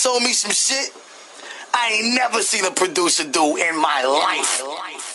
Sold me some shit I ain't never seen a producer do in my life.